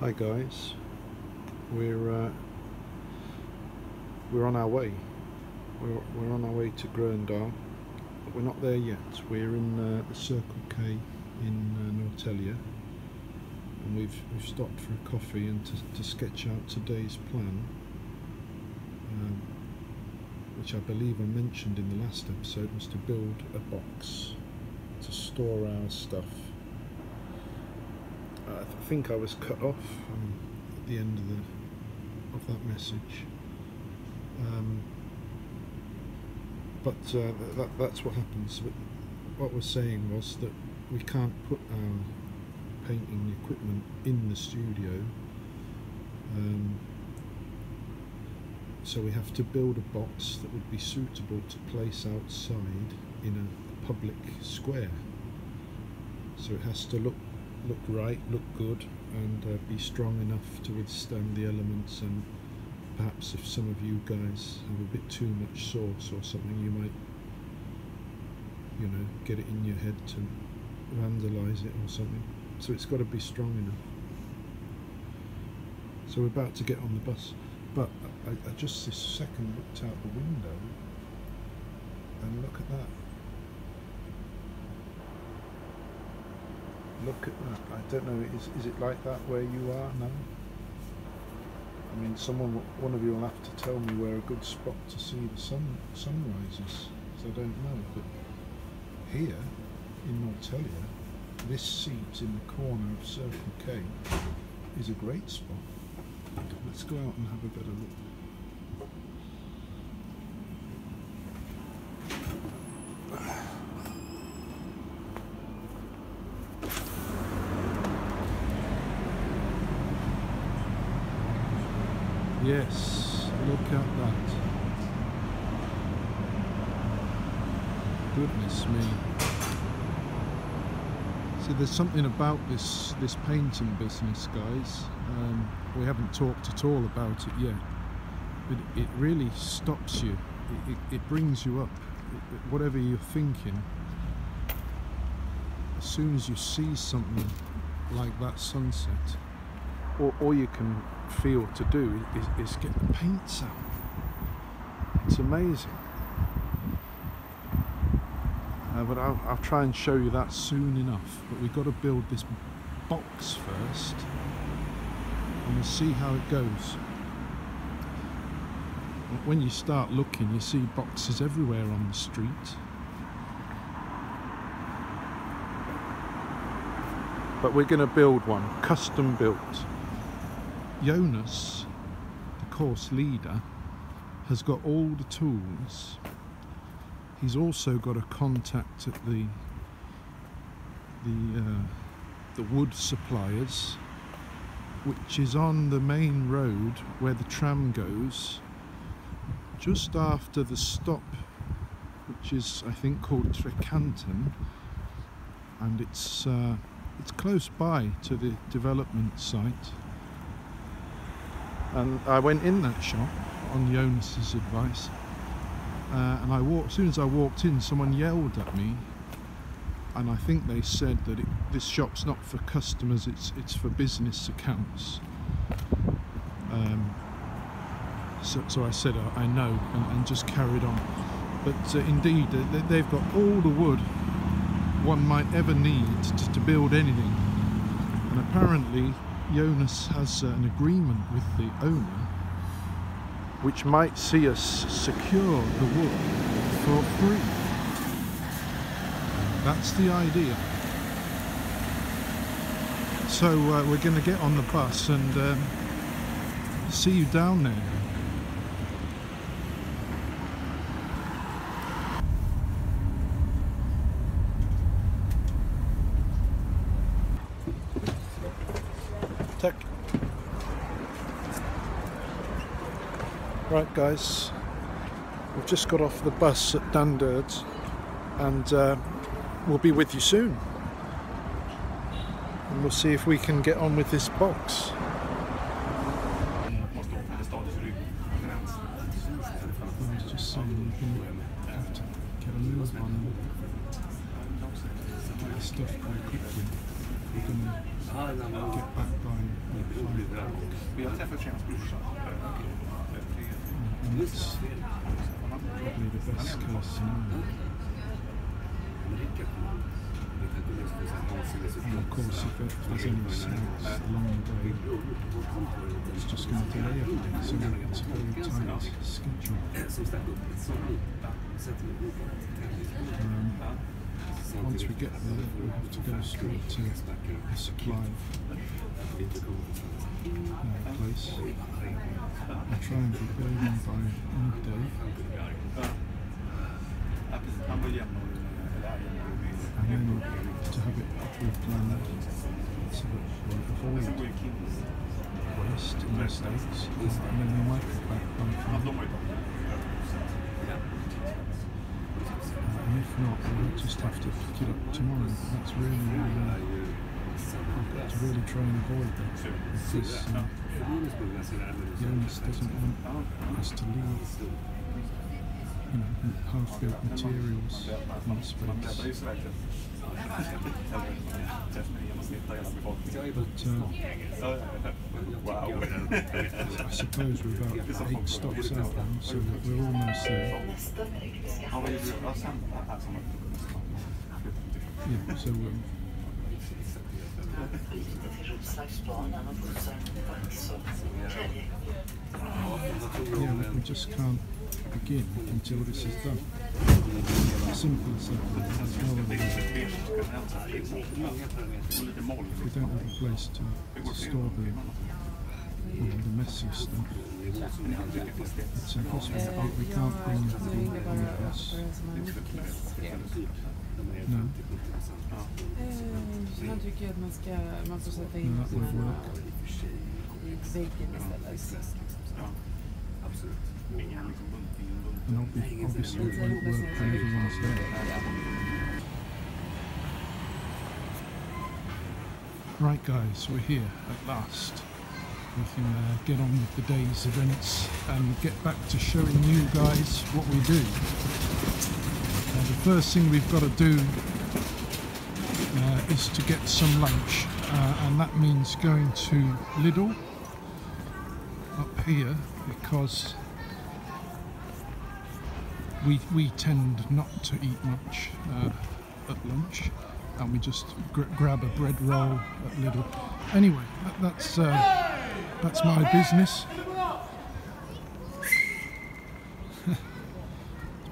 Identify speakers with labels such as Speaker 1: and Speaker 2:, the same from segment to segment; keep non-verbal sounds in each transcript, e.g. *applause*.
Speaker 1: Hi guys, we're uh, we're on our way. We're, we're on our way to Gröndal, but we're not there yet. We're in uh, the Circle K in uh, Norrtälje, and we've we've stopped for a coffee and to, to sketch out today's plan, um, which I believe I mentioned in the last episode was to build a box to store our stuff I think I was cut off at the end of the of that message. Um, but uh, that, that's what happens. But what we're saying was that we can't put our painting equipment in the studio. Um, so we have to build a box that would be suitable to place outside in a public square. So it has to look look right, look good, and uh, be strong enough to withstand the elements. And perhaps if some of you guys have a bit too much sauce or something, you might, you know, get it in your head to vandalize it or something. So it's got to be strong enough. So we're about to get on the bus, but I, I just this second looked out the window and look at that. Look at that. I don't know, is, is it like that where you are now? I mean, someone, one of you will have to tell me where a good spot to see the sun sunrises, I don't know. But here, in Norrtälje, this seat in the corner of Circle K is a great spot. Let's go out and have a better look. Yes, look at that. Goodness me. See, there's something about this this painting business, guys. Um, we haven't talked at all about it yet, but it really stops you. It, it, it brings you up. It, whatever you're thinking, as soon as you see something like that sunset, or, all you can feel to do is, is get the paints out. It's amazing. Uh, but I'll, I'll try and show you that soon enough. But we've got to build this box first and we'll see how it goes. When you start looking, you see boxes everywhere on the street. But we're going to build one, custom built. Jonas, the course leader, has got all the tools. He's also got a contact at the the uh, the wood suppliers, which is on the main road where the tram goes, just after the stop, which is I think called Trekanten, and it's uh, it's close by to the development site and I went in that shop on Jonas's advice uh, and I walked, as soon as I walked in someone yelled at me and I think they said that it, this shop's not for customers it's it's for business accounts. Um, so, so, I said I know and, and, just carried on. But uh, indeed they've got all the wood one might ever need to, to build anything. And apparently Jonas has an agreement with the owner which might see us secure the wood for free. That's the idea. So uh, we're going to get on the bus and um, see you down there. Right guys, we've just got off the bus at Dandert and uh, we'll be with you soon. And we'll see if we can get on with this box. just saying we have to get a move on get the stuff quite quickly. we're gonna get back by like five o'clock.
Speaker 2: Vi har träffat tjejernas brorsa.
Speaker 1: And that's probably the best case scenario. And of course, if, it, if there's any snags along the way, it's just going to delay everything. So it's a very Um, once we get there, we have to go straight to the supply uh, place and try and be going by midday. And then to have it pre-planned so that avoid
Speaker 2: går ju Kim.
Speaker 1: waste and mistakes, and then we might get back by
Speaker 2: Ja,
Speaker 1: five.
Speaker 2: de har ju tagit
Speaker 1: Uh, and if not, we'll just have to pick it up tomorrow. That's really, really, uh, to really try and avoid that because uh, Jonas doesn't want us to leave, you know, half-built materials in space.
Speaker 2: Wow.
Speaker 1: I suppose we're about eight stops out now, so we're almost there. Yeah, so um, yeah, we just can't begin until this is done. Simple that. We don't have a place to, to store the, you know, the messy stuff. It's impossible. We, can't bring everything with us. No,
Speaker 3: Eh, Han tycker att man, ska, man får in
Speaker 1: that. And won't work when everyone's. Right, guys, we're here at last. We can uh, get on with the day's events and get back to showing you guys what we do. The first thing we've got to do uh, is to get some lunch, uh, and that means going to Lidl up here because we we tend not to eat much uh, at lunch, and we just gr- grab a bread roll at Lidl. Anyway, that, that's uh, that's my business. *laughs*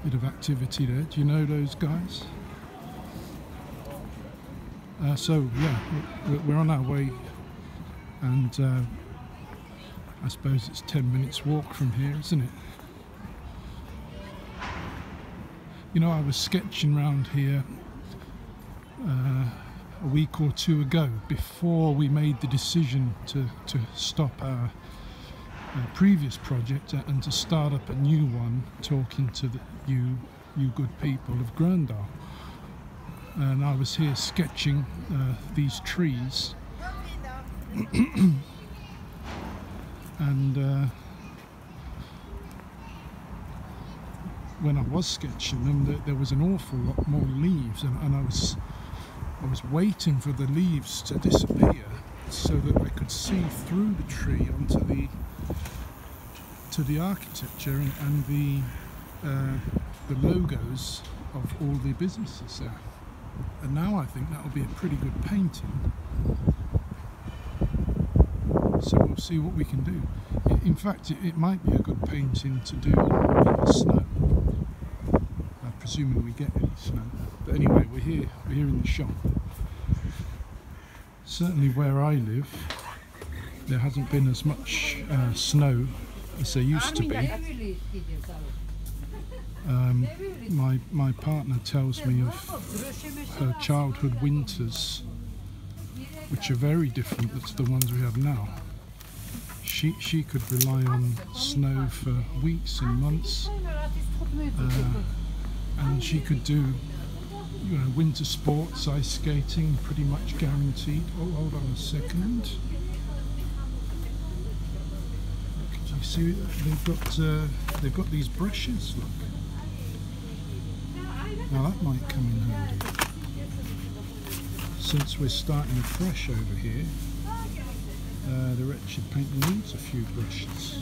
Speaker 1: Bit of activity there. Do you know those guys? Uh, so yeah, we- we're on our way, and uh, I suppose it's ten minutes walk from here, isn't it? You know, I was sketching around here uh, a week or two ago before we made the decision to, to stop our, uh previous project and to start up a new one, talking to the, you, you good people of Gröndal. And I was here sketching uh, these trees. *clears throat* and uh, when I was sketching them, there, there was an awful lot more leaves, and, and I was I was waiting for the leaves to disappear so that I could see through the tree onto the to the architecture and, and the uh, the logos of all the businesses there. And now I think that will be a pretty good painting. So we'll see what we can do. In fact, it, it might be a good painting to do in the snow. Presuming we get any snow. But anyway, we're here. We're here in the shop. Certainly, where I live, there hasn't been as much uh, snow as there used to be. Um, my my partner tells me of her childhood winters, which are very different to the ones we have now. She she could rely on snow for weeks and months, uh, and she could do you know winter sports, ice skating, pretty much guaranteed. Oh, hold on a second. Could you see they've got uh, they've got these brushes? Look. Now that might come in handy. since we're starting fresh over here, uh, the wretched paint needs a few brushes.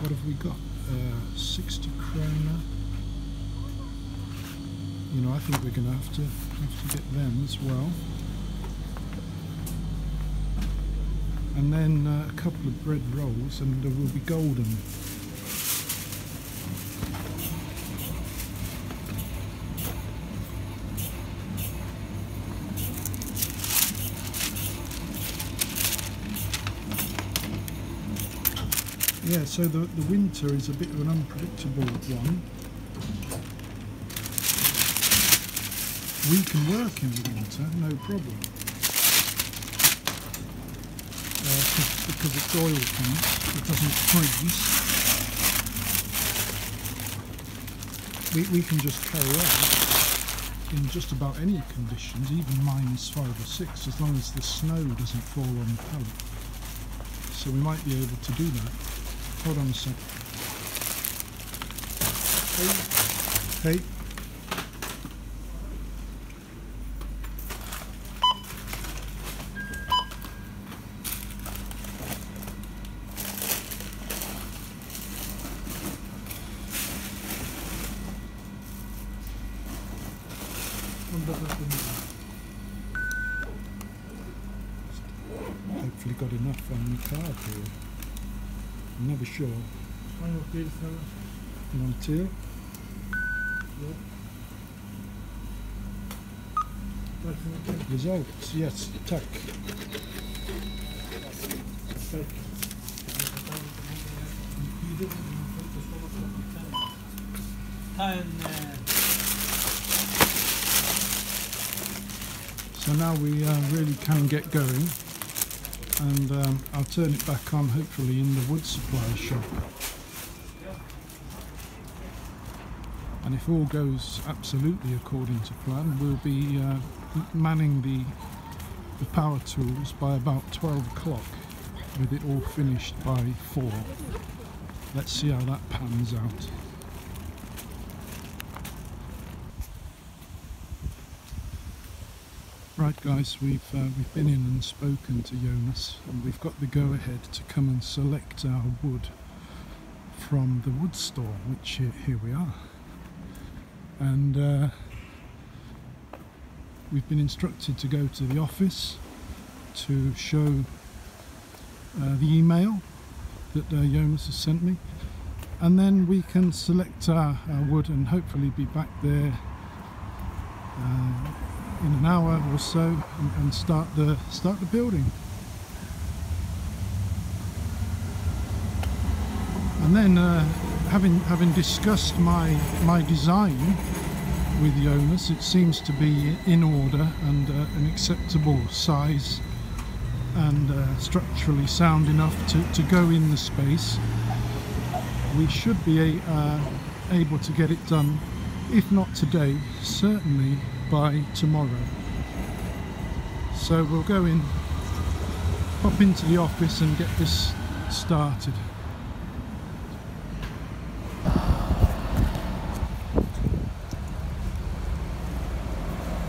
Speaker 1: What have we got? Uh, 60 kroner. You know, I think we're going to have to have to get them as well. And then uh, a couple of bread rolls, and they will be golden. Yeah, so the, the winter is a bit of an unpredictable one. We can work in the winter, no problem. Uh, 'cause- because it's oil paint, it doesn't freeze. We, we can just carry on in just about any conditions, even minus five or six, as long as the snow doesn't fall on the pallet. So we might be able to do that. Hold on a sec. Hey. Hey. Hopefully got enough on the card here. I'm never sure.
Speaker 4: En gång till för
Speaker 1: En gång till.
Speaker 4: tack så.
Speaker 1: Results, yes, tack.
Speaker 4: Tack. Ta en... eh,
Speaker 1: So now we uh, really can get going and um, I'll turn it back on hopefully in the wood supply shop. And if all goes absolutely according to plan, we'll be uh, manning the, the power tools by about 12 o'clock with it all finished by 4. Let's see how that pans out. Right, guys, we've uh, we've been in and spoken to Jonas, and we've got the go-ahead to come and select our wood from the wood store, which here, here we are. And uh, we've been instructed to go to the office to show uh, the email that uh, Jonas has sent me, and then we can select our, our wood and hopefully be back there. In an hour or so and, and start the start the building. And then, uh, having having discussed my my design with Jonas, it seems to be in order and uh, an acceptable size and uh, structurally sound enough to, to go in the space. We should be uh, able to get it done, if not today, certainly by tomorrow. So we'll go in, pop into the office and get this started.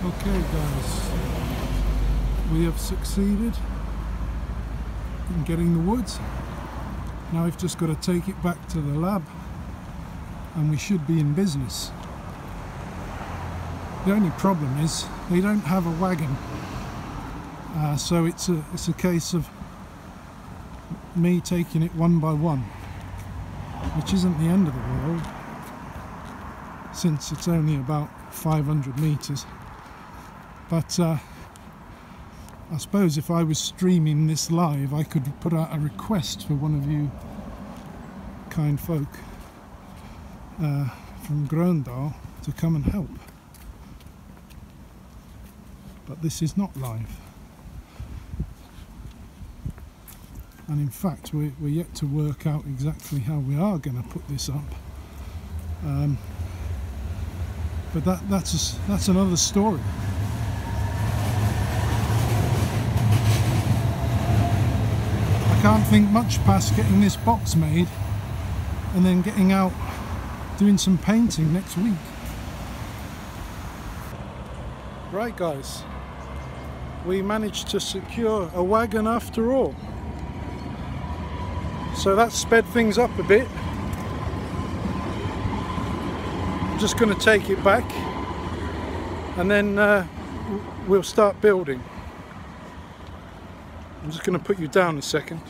Speaker 1: Okay guys, we have succeeded in getting the wood. Now we've just got to take it back to the lab and we should be in business. The only problem is they don't have a wagon, uh, so it's a it's a case of me taking it one by one, which isn't the end of the world, since it's only about 500 meters. But uh, I suppose if I was streaming this live, I could put out a request for one of you kind folk uh, from Gröndal to come and help but this is not live. And in fact, we're, we're yet to work out exactly how we are going to put this up. Um, but that, that's, a that's another story. I can't think much past getting this box made and then getting out doing some painting next week. Right guys, we managed to secure a wagon after all. So that sped things up a bit. I'm just going to take it back and then uh, we'll start building. I'm just going to put you down a second.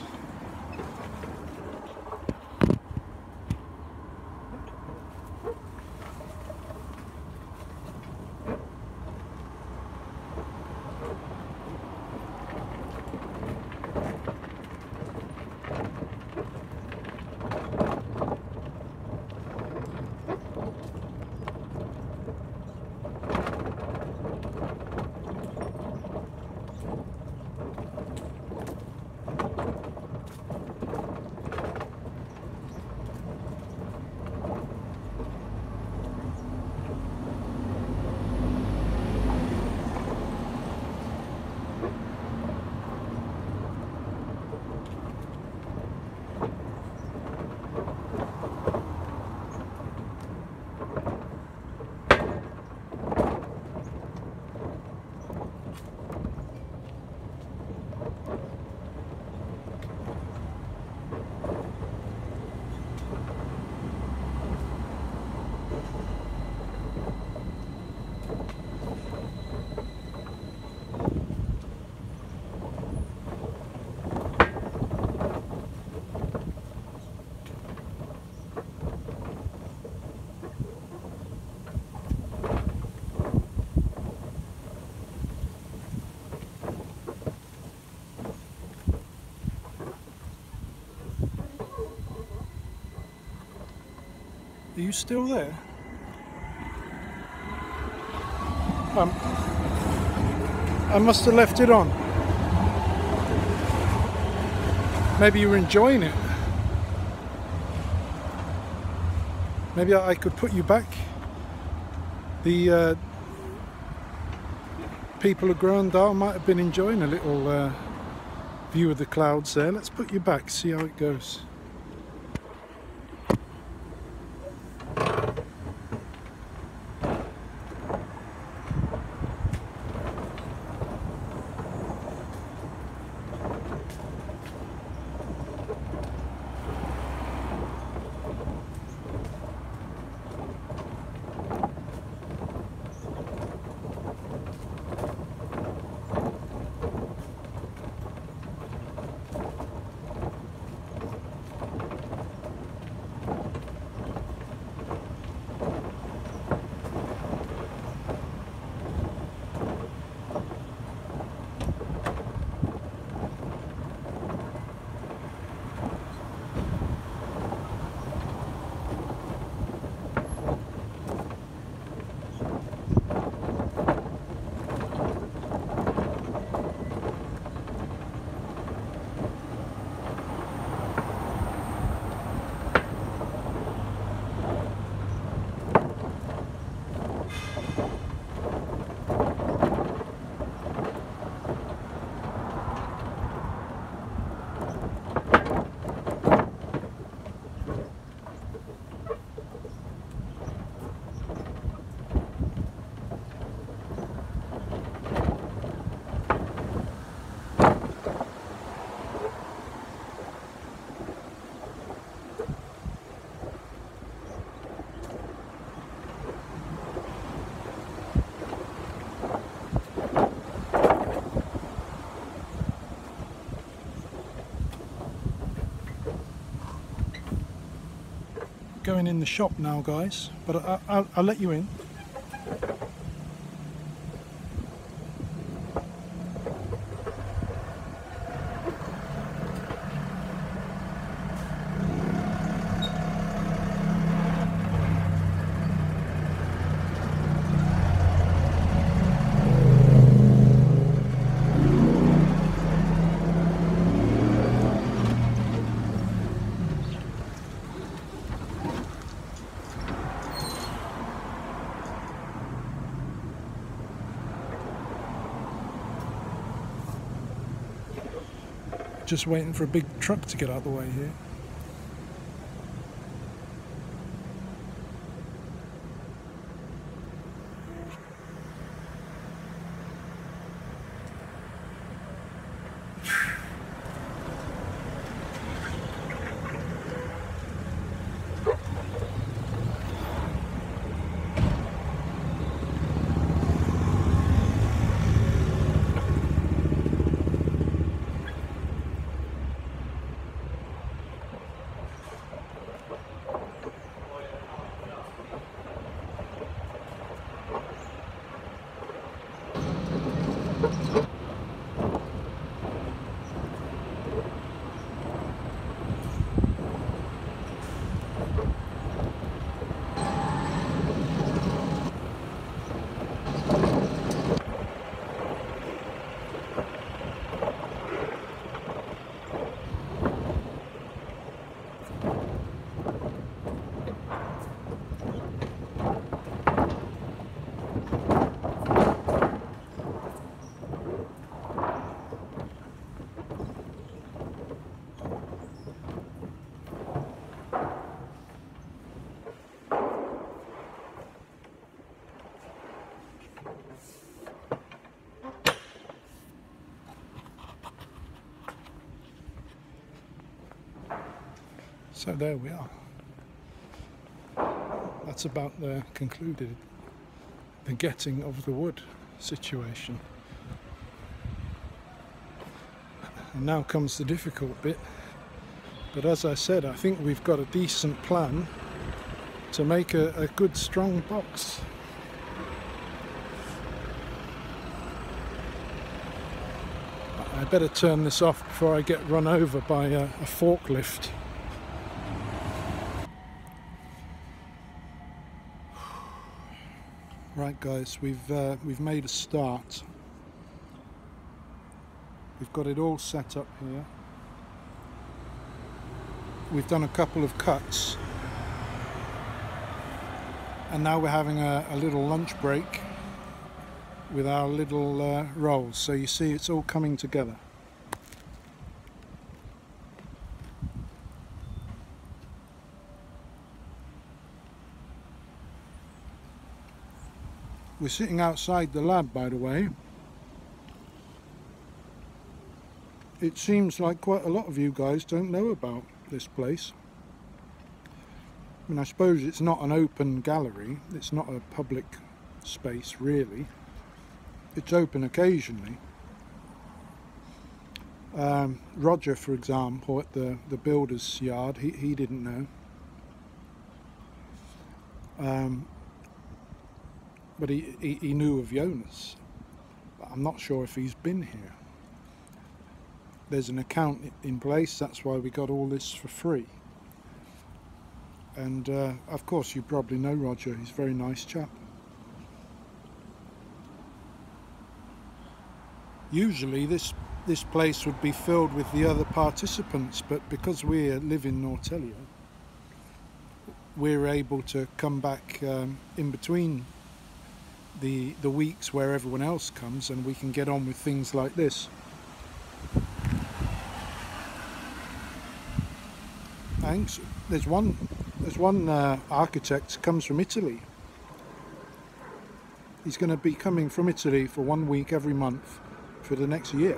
Speaker 1: You still there? Um, I must have left it on. Maybe you were enjoying it. Maybe I could put you back. The uh, people of Gröndal might have been enjoying a little uh, view of the clouds there. Let's put you back, see how it goes. Going in the shop now, guys, but I, I'll, I'll let you in. Just waiting for a big truck to get out of the way here. So there we are. That's about the concluded the getting of the wood situation. And now comes the difficult bit. But as I said, I think we've got a decent plan to make a, a good strong box. I better turn this off before I get run over by a, a forklift. Right, guys, we've uh, we've made a start. We've got it all set up here. We've done a couple of cuts, and now we're having a, a little lunch break with our little uh, rolls. So you see, it's all coming together. We're sitting outside the lab, by the way. It seems like quite a lot of you guys don't know about this place. I mean, I suppose it's not an open gallery. It's not a public space, really. It's open occasionally. Um, Roger, for example, at the, the builder's yard, he, he didn't know. Um, but he, he, he knew of Jonas. But I'm not sure if he's been here. There's an account in place, that's why we got all this for free. And uh, of course, you probably know Roger, he's a very nice chap. Usually, this this place would be filled with the other participants, but because we live in Norrtälje, we're able to come back um, in between the the weeks where everyone else comes and we can get on with things like this. Thanks. There's one there's one uh, architect comes from Italy. He's going to be coming from Italy for one week every month for the next year.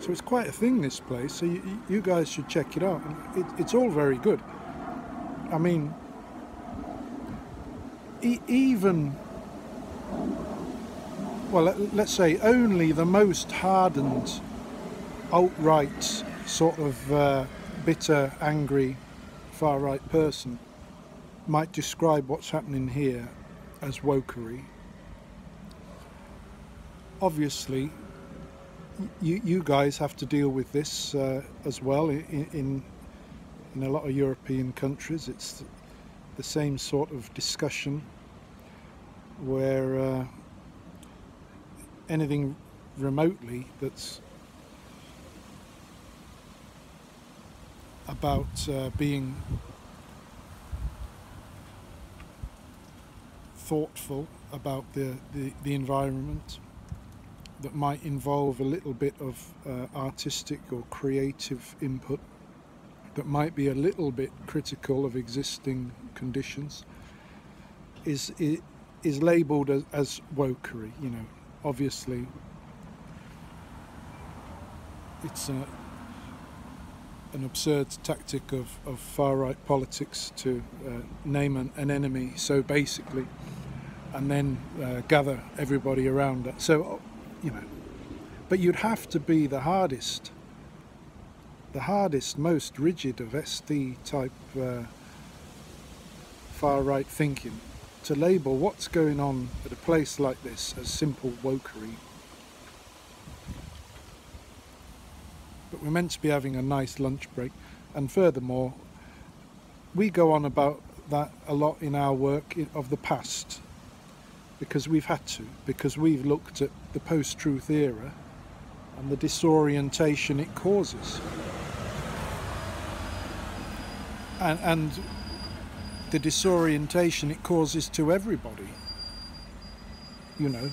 Speaker 1: So it's quite a thing this place. So you, you guys should check it out. It, it's all very good. I mean, e- even well let- let's say only the most hardened alt-right sort of uh, bitter angry far right person might describe what's happening here as wokery. Obviously you, you guys have to deal with this uh, as well in, in in a lot of European countries. It's the same sort of discussion where uh, anything remotely that's about uh, being thoughtful about the, the, the environment that might involve a little bit of uh, artistic or creative input that might be a little bit critical of existing conditions is i- is labelled as, as wokery. You know, obviously, it's a, an absurd tactic of, of far right politics to uh, name an, an enemy so basically and then uh, gather everybody around it. So, you know, but you'd have to be the hardest, the hardest, most rigid of SD type uh, far right thinking to label what's going on at a place like this as simple wokery. But we're meant to be having a nice lunch break, and furthermore, we go on about that a lot in our work of the past because we've had to, because we've looked at the post truth era and the disorientation it causes. And, and the disorientation it causes to everybody. You know.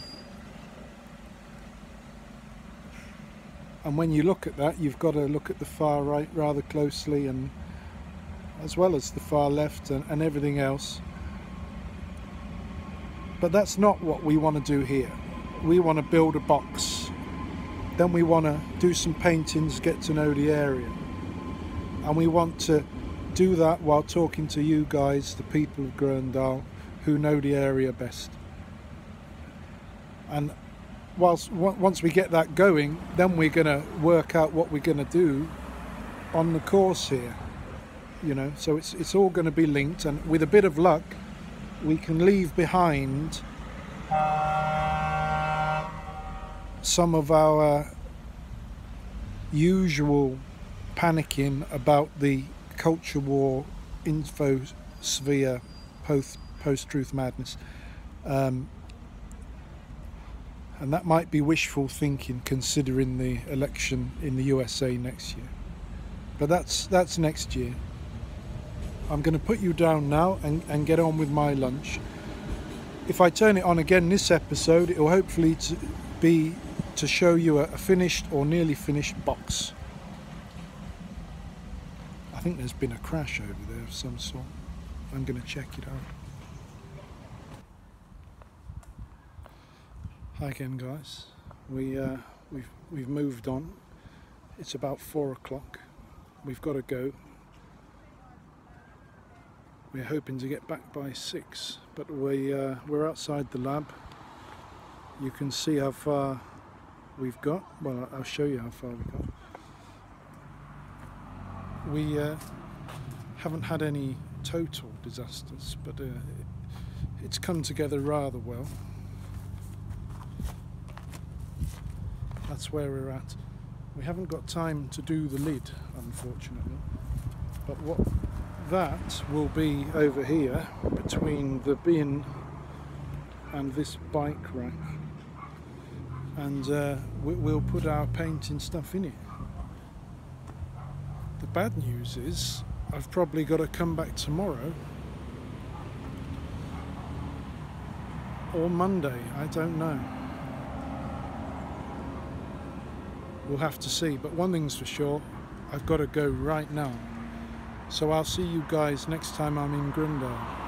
Speaker 1: And when you look at that, you've got to look at the far right rather closely, and as well as the far left and, and everything else. But that's not what we want to do here. We want to build a box. Then we want to do some paintings, get to know the area. And we want to do that while talking to you guys, the people of Gröndal, who know the area best. And whilst once we get that going, then we're going to work out what we're going to do on the course here. You know, so it's it's all going to be linked, and with a bit of luck, we can leave behind some of our usual panicking about the culture war infosphere post post truth madness. Um, and that might be wishful thinking considering the election in the USA next year. But that's that's next year. I'm going to put you down now and, and get on with my lunch. If I turn it on again this episode it will hopefully be to show you a, a finished or nearly finished box think there's been a crash over there of some sort. I'm going to check it out. Hi again, guys. We uh, we've we've moved on. It's about four o'clock. We've got to go. We're hoping to get back by six, but we uh, we're outside the lab. You can see how far we've got. Well, I'll show you how far we've got we uh, haven't had any total disasters, but uh, it's come together rather well. That's where we're at. We haven't got time to do the lid, unfortunately, but what that will be over here between the bin and this bike rack, and uh, we- we'll put our painting stuff in it. Bad news is I've probably got to come back tomorrow or Monday, I don't know. We'll have to see, but one thing's for sure, I've got to go right now. So I'll see you guys next time I'm in Gröndal.